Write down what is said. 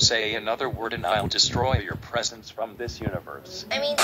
Say another word and I'll destroy your presence from this universe. I mean.